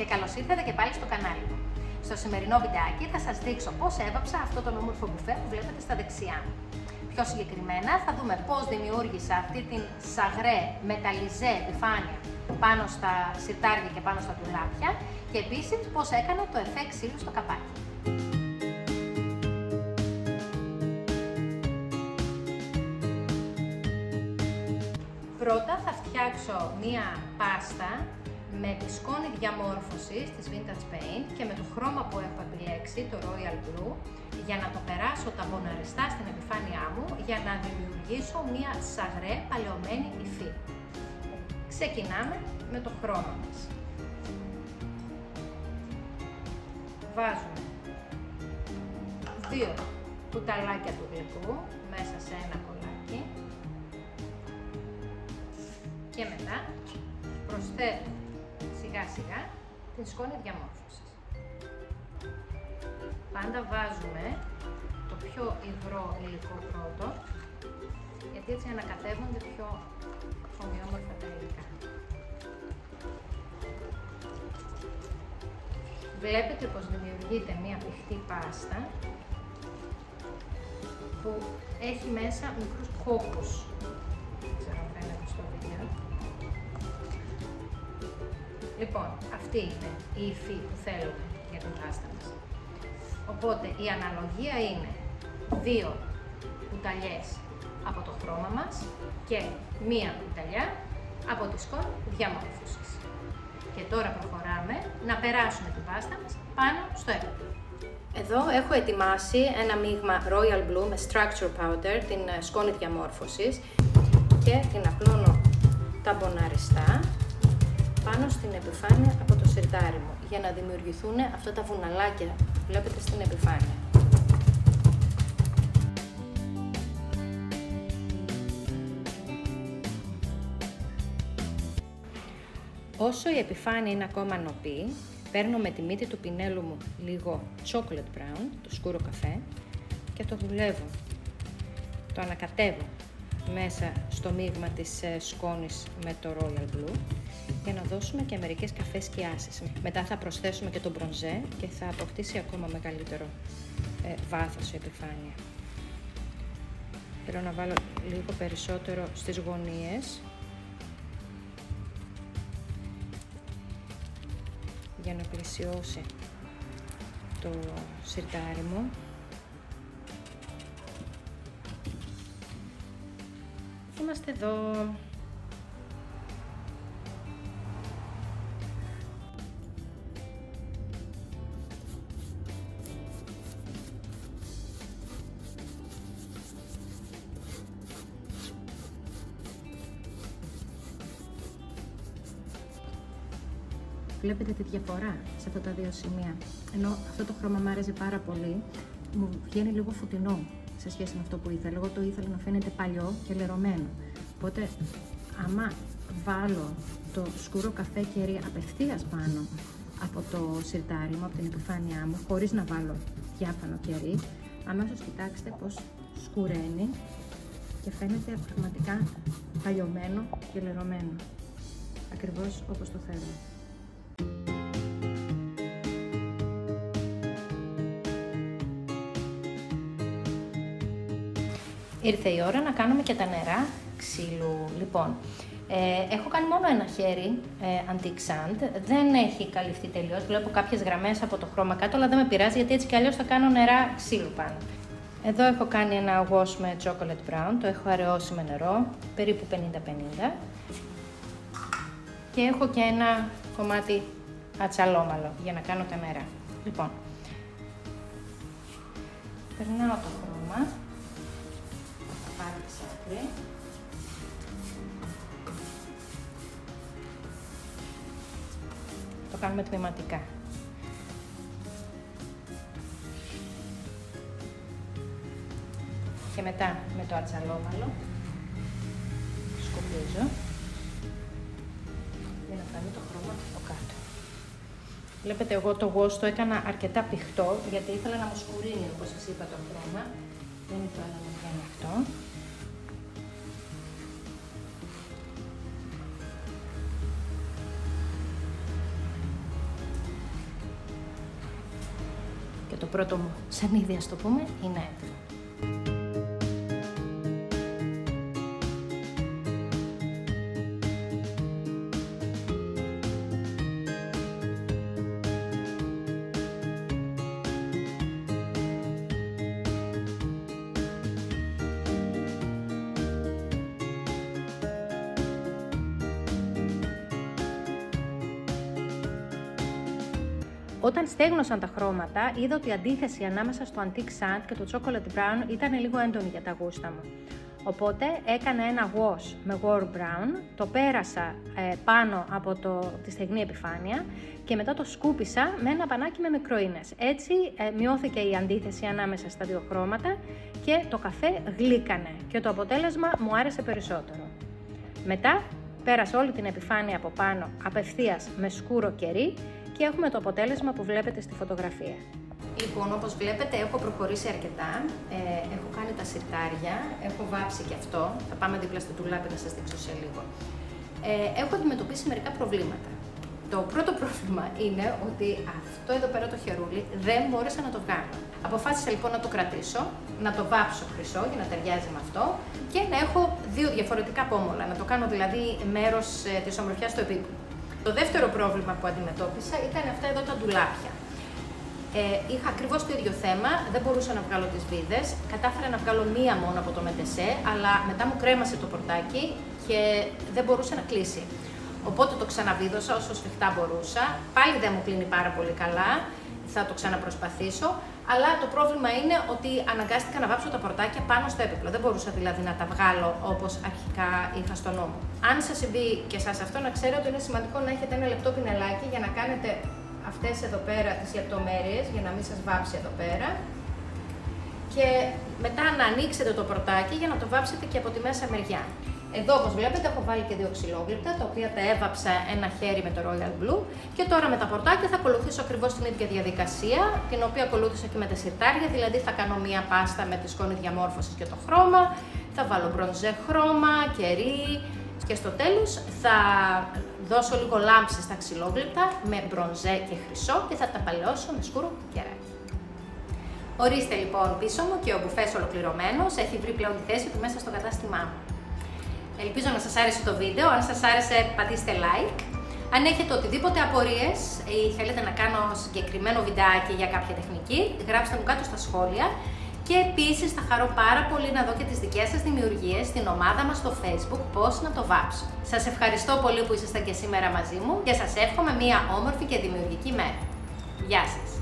και καλώς ήρθατε και πάλι στο κανάλι μου. Στο σημερινό βιντεάκι θα σας δείξω πώς έβαψα αυτό το όμορφο μπουφέ που βλέπετε στα δεξιά μου. Πιο συγκεκριμένα θα δούμε πώς δημιούργησα αυτή την σαγρέ μεταλλιζέ επιφάνεια πάνω στα σιρτάρια και πάνω στα τουλάπια και επίσης πώς έκανα το εφέ ξύλου στο καπάκι. Πρώτα θα φτιάξω μία πάστα με τη σκόνη διαμόρφωσης της Vintage Paint και με το χρώμα που έχω επιλέξει, το Royal Blue, για να το περάσω τα μποναριστά στην επιφάνειά μου για να δημιουργήσω μία σαγρέ παλαιωμένη υφή. Ξεκινάμε με το χρώμα μας. Βάζουμε δύο κουταλάκια του γλυκού μέσα σε ένα κολλάκι και μετά προσθέτω σιγά σιγά την σκόνη διαμόρφωσης. Πάντα βάζουμε το πιο υγρό υλικό πρώτο, γιατί έτσι ανακατεύονται πιο ομοιόμορφα τα υλικά. Βλέπετε πως δημιουργείται μία πηχτή πάστα που έχει μέσα μικρούς κόκκους Λοιπόν, αυτή είναι η υφή που θέλουμε για την πάστα μας. Οπότε η αναλογία είναι δύο κουταλιές από το χρώμα μας και μία κουταλιά από τη σκόνη διαμόρφωσης. Και τώρα προχωράμε να περάσουμε την πάστα μας πάνω στο έπιπλο. Εδώ έχω ετοιμάσει ένα μείγμα Royal Blue με Structure Powder, την ε, σκόνη διαμόρφωσης και την απλώνω τα μποναριστά πάνω στην επιφάνεια από το σιρτάρι μου για να δημιουργηθούν αυτά τα βουναλάκια που βλέπετε στην επιφάνεια. Όσο η επιφάνεια είναι ακόμα νοπή, παίρνω με τη μύτη του πινέλου μου λίγο chocolate brown, το σκούρο καφέ, και το δουλεύω. Το ανακατεύω μέσα στο μείγμα της ε, σκόνης με το Royal Blue για να δώσουμε και μερικές καφές σκιάσεις. Μετά θα προσθέσουμε και το μπρονζέ και θα αποκτήσει ακόμα μεγαλύτερο ε, βάθος η επιφάνεια. Θέλω να βάλω λίγο περισσότερο στις γωνίες για να πλησιώσει το σιρτάρι μου. Είμαστε εδώ. Βλέπετε τη διαφορά σε αυτά τα δύο σημεία. Ενώ αυτό το χρώμα μου άρεσε πάρα πολύ, μου βγαίνει λίγο φωτεινό σε σχέση με αυτό που ήθελα. Εγώ το ήθελα να φαίνεται παλιό και λερωμένο. Οπότε, άμα βάλω το σκούρο καφέ κερί απευθείας πάνω από το σιρτάρι μου, από την επιφάνειά μου, χωρίς να βάλω διάφανο κερί, αμέσως κοιτάξτε πως σκουραίνει και φαίνεται πραγματικά παλιωμένο και λερωμένο. Ακριβώς όπως το θέλω. Ήρθε η ώρα να κάνουμε και τα νερά ξύλου. Λοιπόν, ε, έχω κάνει μόνο ένα χέρι ε, antique sand. Δεν έχει καλυφθεί τελείως. Βλέπω κάποιες γραμμές από το χρώμα κάτω, αλλά δεν με πειράζει γιατί έτσι κι αλλιώς θα κάνω νερά ξύλου πάνω. Εδώ έχω κάνει ένα wash με chocolate brown, το έχω αραιώσει με νερό, περίπου 50-50. Και έχω και ένα κομμάτι ατσαλόμαλο για να κάνω τα νερά. Λοιπόν, περνάω το χρώμα το κάνουμε τμηματικά. Και μετά με το ατσαλόμαλο σκοπίζω για να κάνει το χρώμα από κάτω. Βλέπετε εγώ το wash το έκανα αρκετά πηχτό γιατί ήθελα να μου σκουρίνει όπως σας είπα το χρώμα. Δεν ήθελα να μου βγαίνει αυτό. Το πρώτο μου σανίδι, ας το πούμε, είναι έτοιμο. Όταν στέγνωσαν τα χρώματα, είδα ότι η αντίθεση ανάμεσα στο Antique Sand και το Chocolate Brown ήταν λίγο έντονη για τα γούστα μου. Οπότε έκανα ένα wash με Warm Brown, το πέρασα ε, πάνω από το, τη στεγνή επιφάνεια και μετά το σκούπισα με ένα πανάκι με μικροίνες. Έτσι ε, μειώθηκε η αντίθεση ανάμεσα στα δύο χρώματα και το καφέ γλύκανε και το αποτέλεσμα μου άρεσε περισσότερο. Μετά πέρασα όλη την επιφάνεια από πάνω απευθείας με σκούρο κερί και έχουμε το αποτέλεσμα που βλέπετε στη φωτογραφία. Λοιπόν, όπως βλέπετε έχω προχωρήσει αρκετά, ε, έχω κάνει τα σιρτάρια, έχω βάψει και αυτό, θα πάμε δίπλα στο τουλάπι να σας δείξω σε λίγο. Ε, έχω αντιμετωπίσει μερικά προβλήματα. Το πρώτο πρόβλημα είναι ότι αυτό εδώ πέρα το χερούλι δεν μπόρεσα να το βγάλω. Αποφάσισα λοιπόν να το κρατήσω, να το βάψω χρυσό για να ταιριάζει με αυτό και να έχω δύο διαφορετικά πόμολα, να το κάνω δηλαδή μέρος ε, της ομορφιάς του επίπεδου. Το δεύτερο πρόβλημα που αντιμετώπισα ήταν αυτά εδώ τα ντουλάπια. Ε, είχα ακριβώς το ίδιο θέμα, δεν μπορούσα να βγάλω τις βίδες. Κατάφερα να βγάλω μία μόνο από το μετεσέ, αλλά μετά μου κρέμασε το πορτάκι και δεν μπορούσε να κλείσει. Οπότε το ξαναβίδωσα όσο σφιχτά μπορούσα. Πάλι δεν μου κλείνει πάρα πολύ καλά. Θα το ξαναπροσπαθήσω. Αλλά το πρόβλημα είναι ότι αναγκάστηκα να βάψω τα πορτάκια πάνω στο έπιπλο. Δεν μπορούσα δηλαδή να τα βγάλω όπως αρχικά είχα στο νόμο. Αν σας συμβεί και εσά αυτό, να ξέρετε ότι είναι σημαντικό να έχετε ένα λεπτό πινελάκι για να κάνετε αυτές εδώ πέρα τις λεπτομέρειες, για να μην σας βάψει εδώ πέρα. Και μετά να ανοίξετε το πορτάκι για να το βάψετε και από τη μέσα μεριά. Εδώ όπως βλέπετε έχω βάλει και δύο ξυλόγλυπτα, τα οποία τα έβαψα ένα χέρι με το Royal Blue. Και τώρα με τα πορτάκια θα ακολουθήσω ακριβώς την ίδια διαδικασία, την οποία ακολούθησα και με τα σιρτάρια, δηλαδή θα κάνω μία πάστα με τη σκόνη διαμόρφωσης και το χρώμα, θα βάλω μπρονζέ χρώμα, κερί. Και στο τέλος θα δώσω λίγο λάμψη στα ξυλόγλυπτα με μπρονζέ και χρυσό και θα τα παλαιώσω με σκούρο κεράκι. Ορίστε λοιπόν πίσω μου και ο μπουφές ολοκληρωμένος. Έχει βρει πλέον τη θέση του μέσα στο κατάστημά μου. Ελπίζω να σας άρεσε το βίντεο. Αν σας άρεσε πατήστε like. Αν έχετε οτιδήποτε απορίες ή θέλετε να κάνω συγκεκριμένο βιντεάκι για κάποια τεχνική, γράψτε μου κάτω στα σχόλια. Και επίσης θα χαρώ πάρα πολύ να δω και τις δικές σας δημιουργίες στην ομάδα μας στο facebook πώς να το βάψω. Σας ευχαριστώ πολύ που ήσασταν και σήμερα μαζί μου και σας εύχομαι μια όμορφη και δημιουργική μέρα. Γεια σας!